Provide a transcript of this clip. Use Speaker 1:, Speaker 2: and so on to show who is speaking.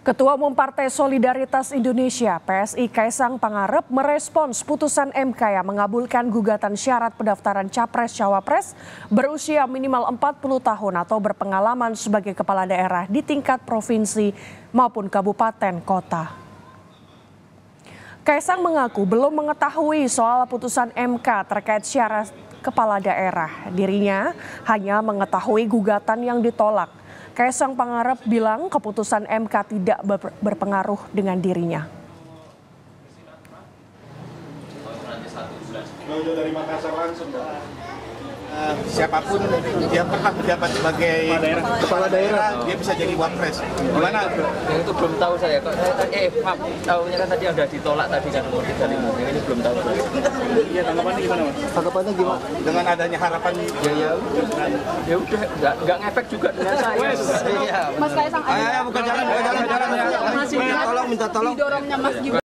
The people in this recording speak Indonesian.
Speaker 1: Ketua Umum Partai Solidaritas Indonesia PSI Kaisang Pangarep merespons putusan MK yang mengabulkan gugatan syarat pendaftaran Capres-Cawapres berusia minimal 40 tahun atau berpengalaman sebagai kepala daerah di tingkat provinsi maupun kabupaten kota. Kaisang mengaku belum mengetahui soal putusan MK terkait syarat kepala daerah. Dirinya hanya mengetahui gugatan yang ditolak. Kaisang Pangarep bilang keputusan MK tidak berpengaruh dengan dirinya.
Speaker 2: dari Makassar langsung Uh, siapa pun yang pernah menjabat sebagai kepala daerah, dia bisa jadi wapres. Gimana?
Speaker 3: Yang itu belum tahu saya. Kok eh maaf, tahunya kan tadi ada ditolak tadi kan nomor tiga lima. Yang ini belum tahu.
Speaker 2: Iya, tanggapannya gimana, Mas?
Speaker 3: Tanggapannya gimana?
Speaker 2: Dengan adanya harapan
Speaker 3: Ya ya udah. Ya udah, nggak nggak ngefek juga dengan saya. Iya.
Speaker 4: Mas Kaisang ada
Speaker 2: bukan jalan, bukan jalan, jalan ya.
Speaker 4: masih tolong minta tolong didorongnya Mas Gibran